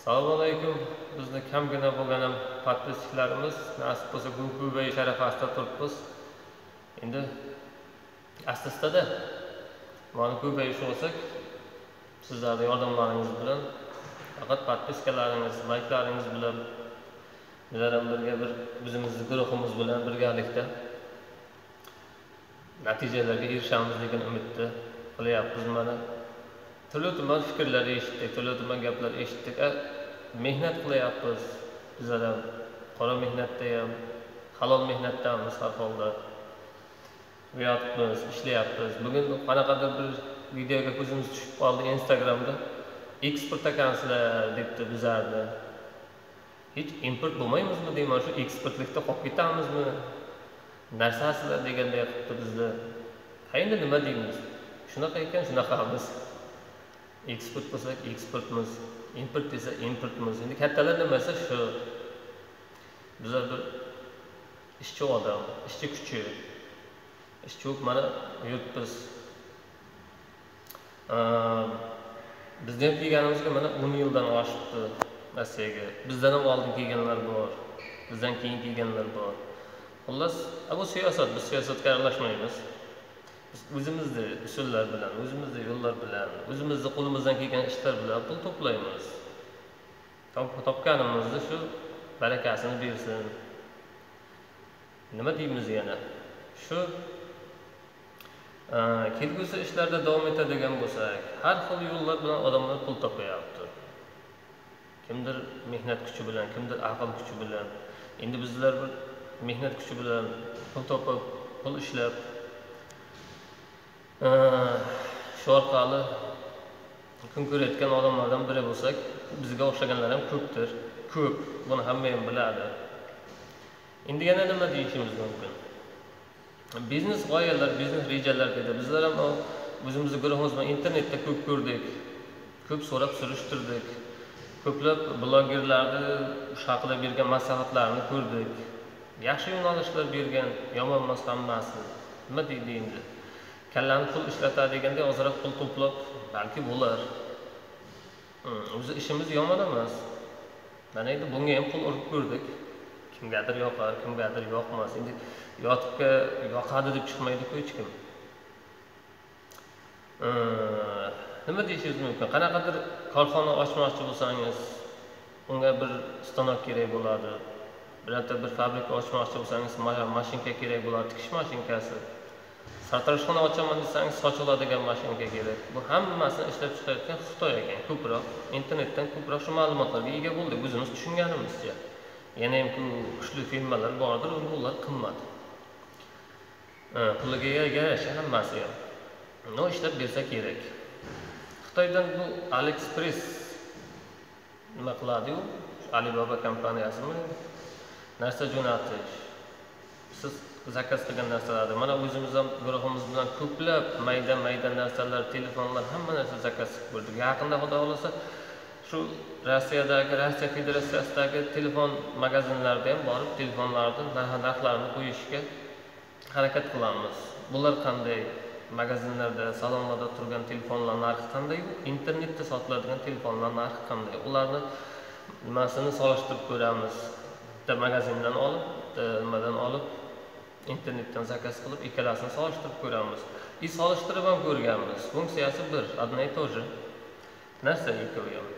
assalomu alaykum bizni kamgina bo'lgan ham подписчикlarimiz nasib bo'lsa ko'payish arafasida turibmiz endi asta astada mana ko'payishni olsak sizlarni yordamlaringiz bilan faqat подпискalaringiz layklaringiz bilan bizlar ham birga bir o'zimizni guruhimiz bilan birgalikda natijalarga erishamiz degan umidda qilyapmiz mana turli tuman fikrlar eshitdik turli tuman gaplar eshitdik. A mehnat qilyapmiz bizlar ham. Qora mehnatda ham halol mehnatdamiz har holda uyatmiz ishlayapmiz. Bugun qanaqadir bir videoga ko'zimiz tushib qoldi instagramda. Eksport ekansizlar debdi bizlarni. Hech import bo'lmaymizmi deyman shu eksportlikda qolib ketamizmi? Narsasizlar deganday qilibdi bizni ha endi nima deymiz? Shunaqa ekan shunaqamiz eksport bo'lsak eksportmiz import desa importmiz endi kattalar nima desa shu bizlar bir ishchi odam ishchi kuchi. Ishchi bo'lib mana yuribmiz bizni ham kelganimizga mana o'n yildan oshibdi rossiyaga. Bizdan ham oldin kelganlar bor bizdan keyin kelganlar bor. Xullas bu siyosat biz siyosatga aralashmaymiz. O'zimizni usullar bilan o'zimizni yo'llar bilan o'zimizni qo'limizdan kelgan ishlar bilan pul to'playmiz. Topganimizni shu barakasini bersin. Nima deymiz yana? Shu kelgusi ishlarda davom etadigan bo'lsak har xil yo'llar bilan odamlar pul topayapti kimdir mehnat kuchi bilan kimdir aql kuchi bilan. Endi bizlar bir mehnat kuchi bilan pul topib pul ishlab shu orqali kun ko'rayotgan odamlardan biri bo'lsak bizga o'xshaganlar ham ko'pdir. Ko'p buni hamma ham biladi. Endi yana nima deyishimiz mumkin? Biznes g'oyalar biznes rejalar dedi. Bizlar ham o'zimizni guruhimiz bilan internetda ko'p ko'rdik ko'p so'rab surishtirdik ko'plab blogerlarni shu haqida bergan maslahatlarini ko'rdik. Yaxshi yo'nalishlar bergan yomon emas hammasi. Nima deydi endi? Kallani pul ishlatadiganda ozroq pul to'plab balki bo'lar. Hmm, o'zi ishimiz yomon emas. Mana endi bunga ham pul urib ko'rdik. Kimgadir yoqar kimgadir yoqmas. Endi yotibga yoqadi deb chiqmaydiku hech kim. Nima deyishingiz mumkin? Qanaqadir korxona ochmoqchi bo'lsangiz unga bir stanok kerak bo'ladi. Bironta bir fabrika ochmoqchi bo'lsangiz mashinka kerak bo'ladi tikish mashinkasi. Sartaroshxona ochaman desangiz soch oladigan mashinka kerak bu hammasini ishlab chiqarayotgan xitoy ekan ko'proq internetdan ko'proq shu ma'lumotlarga ega bo'ldik o'zimiz tushunganimizcha. Yana ham kuchli firmalar bordir ular qimmat. Hm, Puliga yarasha hammasi ham. No ishlab bersa kerak. Xitoydan bu aliexpress nima qiladiyu alibaba kompaniyasimi narsa jo'natish. Siz zakaz qilgan narsalarni mana o'zimiz ham guruhimiz bilan ko'plab mayda mayda narsalar telefonlar hamma narsa zakaz qilib ko'rdik yaqinda xudo xohlasa shu rossiyadagi rossiya federatsiyasidagi telefon magazinlarida ham borib telefonlarni narxlarini qo'yishga harakat qilamiz. Bular qanday? Magazinlarda salonlarda turgan telefonlar narxi qanday? Internetda sotiladigan telefonlar narxi qanday? Ularni nimasini solishtirib ko'ramiz? Bitta magazindan olib bitta nimadan olib internetdan zakaz qilib ikkalasini solishtirib ko'ramiz. И solishtirib ham ko'rganmiz. Funksiyasi bir одно и то же narsa ikkovi ham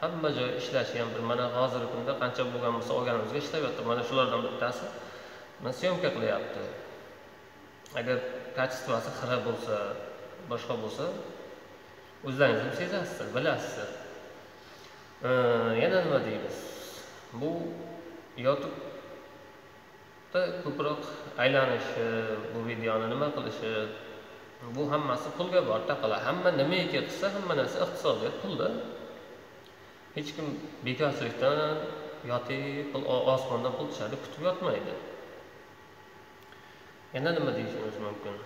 hamma joy ishlashi ham bir. Mana hozirgi kunda qancha bo'lgan bo'lsa olganimizga ishlayapti mana shulardan bittasi mana syomka qilyapti. Agar kачествоsi xira bo'lsa boshqa bo'lsa o'zlaringiz ham sezasizlar bilasizlar э, yana nima deymiz? Bu yotib ko'proq aylanishi bu videoni nima qilishi bu hammasi pulga bor taqala hamma nimaiki qilsa hamma narsa iqtisodiyot pulda hech kim bekorchilikdan yoki pul osmondan pul tushadi kutib yotmaydi. Yana nima deyishimiz mumkin?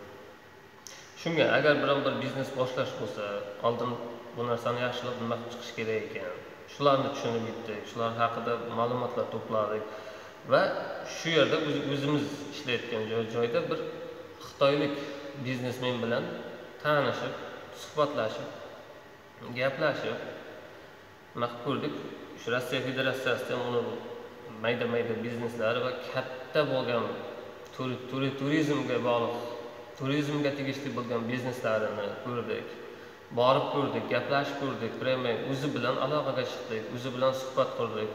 Shunga agar biron bir biznes boshlash bo'lsa oldin bu narsani yaxshilab nima qilib chiqish kerak ekan? Shularni tushunib yetdik shular haqida ma'lumotlar to'pladik. Va shu yerda o'zimiz ishlayotgan joy joyda bir xitoylik biznesmen bilan tanishib suhbatlashib gaplashib nima qilib ko'rdik shu rossiya federatsiyasida ham uni mayda mayda bizneslari va katta bo'lgan turizmga bog'liq turizmga tegishli bo'lgan bizneslarini ko'rdik borib ko'rdik gaplashib ko'rdik прямо o'zi bilan aloqaga chiqdik o'zi bilan suhbat qurdik.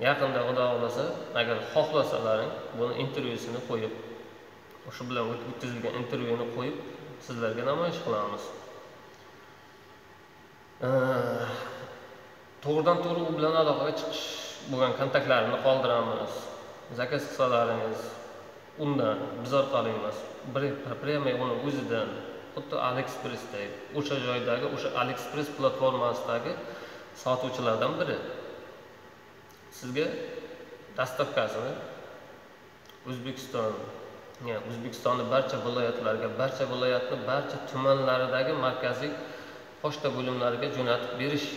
Yaqinda xudo xohlasa agar xohlasalaring buni intervyusini qo'yib o'sha bilan o'tkazilgan intervyuni qo'yib sizlarga namoyish qilamiz. To'g'ridan to'g'ri u bilan aloqaga chiqish bo'lgan kontaktlarini qoldiramiz. Zakaz qilsalaringiz undan biz orqali emas прямо uni o'zidan xuddi aliexpressdagi o'sha joydagi o'sha aliexpress platformasidagi sotuvchilardan biri. Sizga dastavkasini o'zbekiston o'zbekistonni barcha viloyatlariga barcha viloyatni barcha tumanlaridagi markaziy pochta bo'limlariga jo'natib berish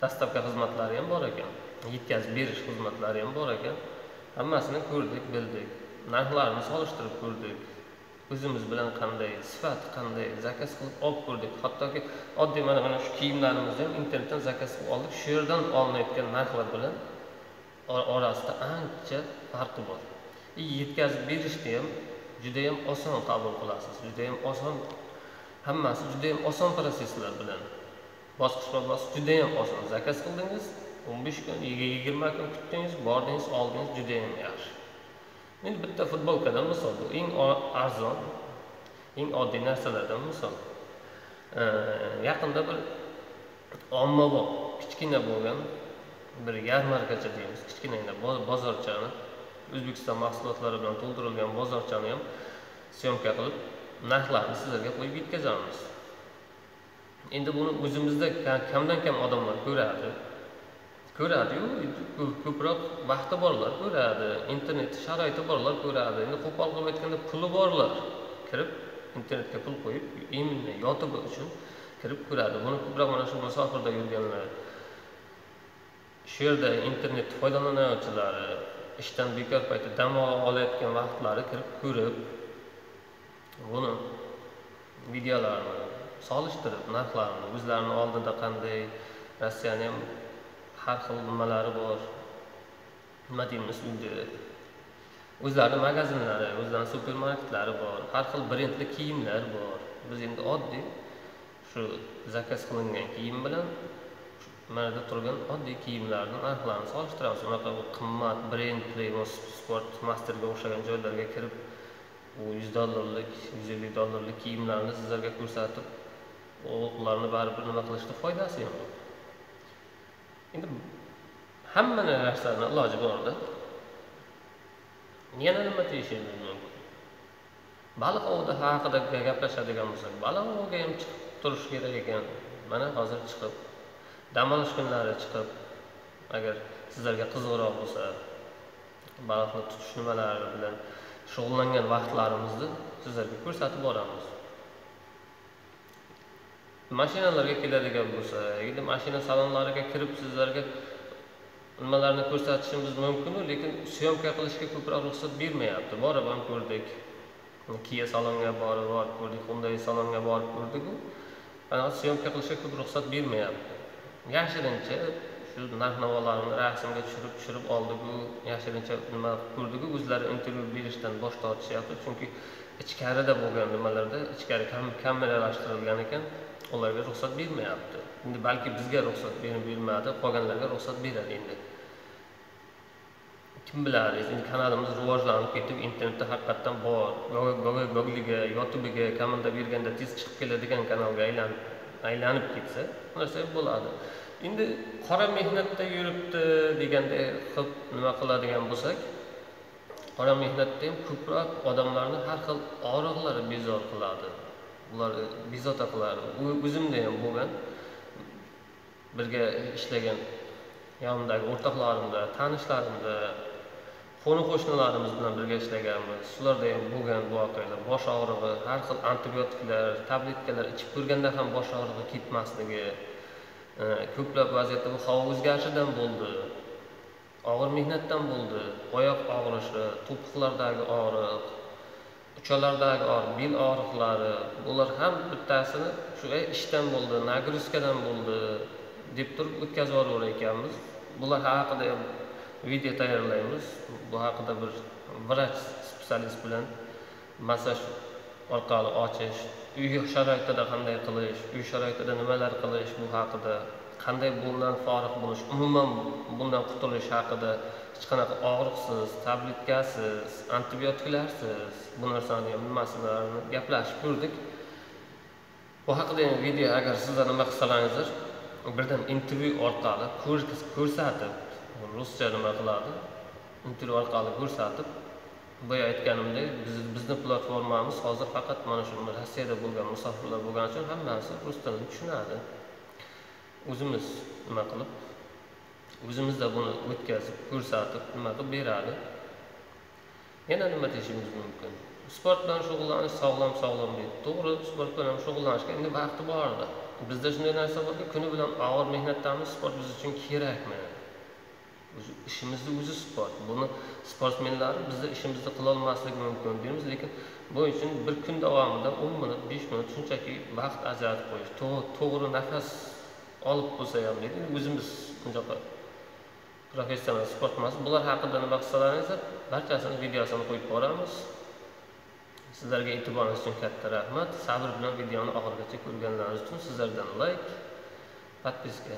dastavka xizmatlari ham bor ekan. Yetkazib berish xizmatlari ham bor ekan. Hammasini ko'rdik bildik. Narxlarini solishtirib ko'rdik. O'zimiz bilan qanday sifat qanday zakaz qilib olib ko'rdik. Hattoki oddiy mana mana shu kiyimlarimizni ham internetdan zakaz qilib oldik. Shu yerdan olinayotgan narxlar bilan orasida ancha farqi bor. E, yetkazib berishni ham judayam oson qabul qilasiz judayam oson hammasi judayam oson protsesslar bilan bosqichma bosqich judayam oson. Zakaz qildingiz o'n besh kun yigirma kun kutdingiz bordingiz oldingiz judayam yaxshi. Endi bitta futbolkadan misol bu eng arzon eng oddiy narsalardan misol yaqinda bir ommabop kichkina bo'lgan bir yarmarkacha deymiz kichkinagina bozorchani o'zbekiston mahsulotlari bilan to'ldirilgan bozorchani ham syomka qilib narxlarni sizlarga qo'yib yetkazamiz. Endi buni o'zimizda kamdan kam odamlar ko'radi. Ko'radiyu ko'proq vaqti borlar ko'radi internet sharoiti borlar ko'radi. Endi qo'pol qilib aytganda puli borlar. Kirib internetga pul qo'yib именно yotib uchun kirib ko'radi. Buni ko'proq mana shu musofirda yurganlar shu yerda internet foydalanuvchilari ishdan bekor paytda dam olayotgan vaqtlari kirib ko'rib buni videolarini solishtirib narxlarini o'zlarini oldida qanday rossiyani ham har xil nimalari bor. Nima deymiz endi o'zlarini magazinlari o'zlarini supermarketlari bor. Har xil brendli kiyimlar bor. Biz endi oddiy shu zakaz qilingan kiyim bilan mana yerda turgan oddiy kiyimlarni narxlarini solishtiramiz unaqa qimmat brendli sport masterga o'xshagan joylarga kirib u yuz dollarlik yuz ellik dollarlik kiyimlarni sizlarga ko'rsatib ularni baribir nima qilishni foydasi yo'q. Endi hamma narsani iloji borda. Yana nima deyishimiz mumkin? Baliq ovida haqida gaplashadigan bo'lsak baliq oviga ham chiqib turish kerak ekan. Mana hozir chiqib dam olish kunlari chiqib agar sizlarga qiziqroq bo'lsa baliqni tutish nimalari bilan shug'ullangan vaqtlarimizni sizlarga ko'rsatib boramiz. Mashinalarga keladigan bo'lsa endi mashina salonlariga kirib sizlarga nimalarni ko'rsatishimiz mumkinu lekin syomka qilishga ko'proq ruxsat bermayapti. Borib ham ko'rdik. Kia salonga borib borib ko'rdik hyundai salonga borib ko'rdiku. Anaqa syomka qilishga ko'p ruxsat bermayapti. Yashirincha shu narx navolarni rasmga tushirib tushirib oldiku yashirincha nima ko'rdiku o'zlari intervyu berishdan bosh tortishyapti. Chunki ichkarida bo'lgan nimalarda ichkari kameralashtirilgan ekan ularga ruxsat bermayapti. Endi balki bizga ruxsat bermadi qolganlarga ruxsat beradi endi. Kim biladi endi kanalimiz rivojlanib ketib internetda haqiqatdan bor gogliga youtubiga komanda berganda tez chiqib keladigan kanalga aylanib aylanib ketsa bu narsa bo'ladi. Endi qora mehnatda yuribdi deganda qilib nima qiladigan bo'lsak qora mehnatda ham ko'proq odamlarni har xil og'riqlari bezor qiladi. Bular bezovta qiladi o'zimda ham bo'lgan birga ishlagan yonimdagi o'rtoqlarimda tanishlarimda qo'ni qo'shnilarimiz bilan birga ishlaganmiz. Shularda ham bo'lgan voqealar bosh og'rig'i har xil antibiotiklar tabletkalar ichib ko'rganda ham bosh og'rig'i ketmasligi e, ko'plab vaziyatda bu havo o'zgarishidan bo'ldi. Og'ir mehnatdan bo'ldi. Oyoq og'rishi to'piqlardagi og'riq uchalardagi og'riq bel og'riqlari bular ham bittasini shu ishdan bo'ldi nagruzkadan bo'ldi deb turib o'tkazib yuborar ekanmiz. Bular haqida ham video tayyorlaymiz. Bu haqida bir vrach specialist bilan massaj orqali ochish uy sharoitida qanday qilish uy sharoitida nimalar qilish bu haqida qanday bundan forig' bo'lish umuman bundan qutulish haqida hech qanaqa og'riqsiz tabletkasiz antibiotiklarsiz bu narsani ham nimasilarni gaplashib ko'rdik bu haqida video agar sizlar nima qilsalaringizdir birdan intervyu orqali ko'rsatib ruscha nima qiladi intervyu orqali ko'rsatib boya aytganimdek bizni platformamiz hozir faqat mana shu rossiyada bo'lgan musofirlar bo'lgani uchun hammasi rus tilini tushunadi. O'zimiz nima qilib? O'zimizda buni o'tkazib ko'rsatib nima qilib beradi? Yana nima deyishimiz mumkin? Sport bilan shug'ullanish sog'lom sog'lom deydi. To'g'ri sport bilan shug'ullanishga endi vaqti bordi. Bizda shunday narsa borki kuni bilan og'ir mehnatdamiz sport biz uchun kerakmi? Ishimizni o'zi sport. Buni sportsmenlar bizni ishimizni qilolmasligi mumkin deymiz lekin bu uchun bir kun davomida o'n minut besh minut shunchaki vaqt ajratib qo'yish. To'g'ri nafas olib qo'ysa ham deydi o'zimiz bunaqa professional sport emas bular haqida nima qilsalaringizlar barchasini videosini qo'yib boramiz. Sizlarga e'tiboringiz uchun katta rahmat. Sabr bilan videoni oxirigacha ko'rganlaringiz uchun sizlardan layk подписка